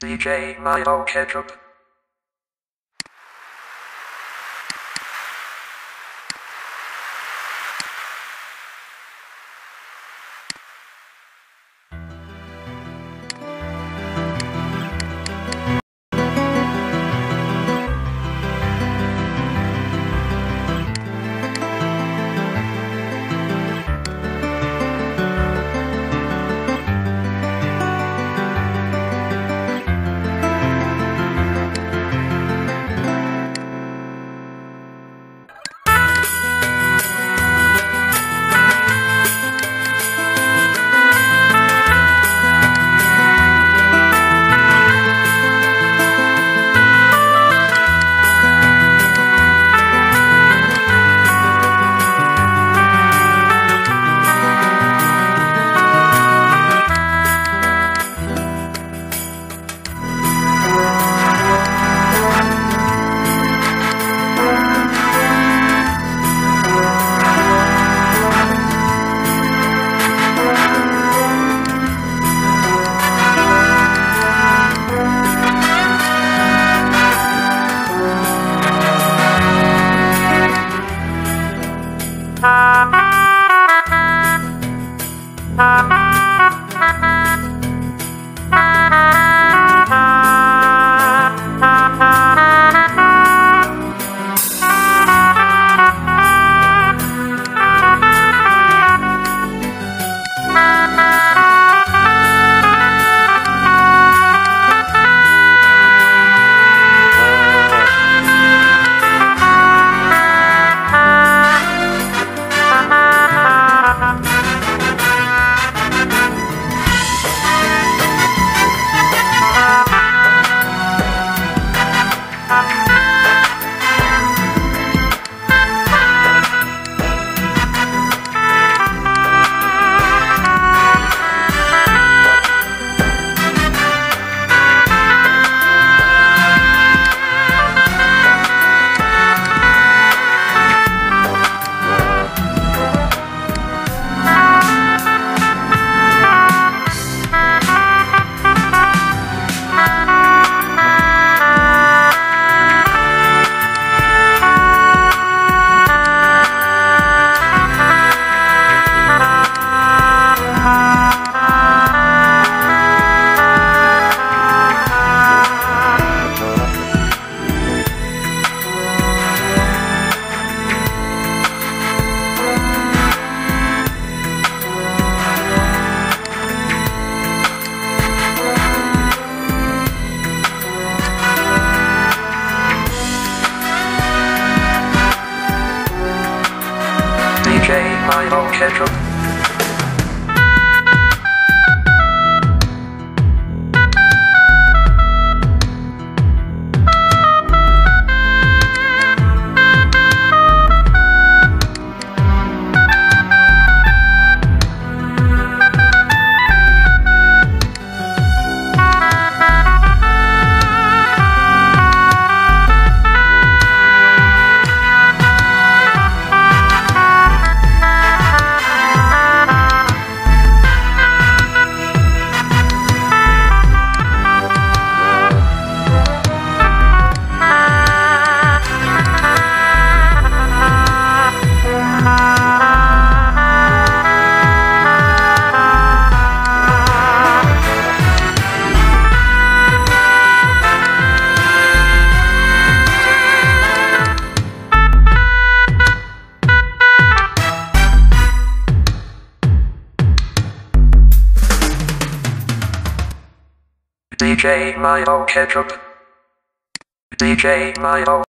DJ Milo Ketchup. DJ Milo Ketchup. DJ Milo Ketchup. DJ Milo.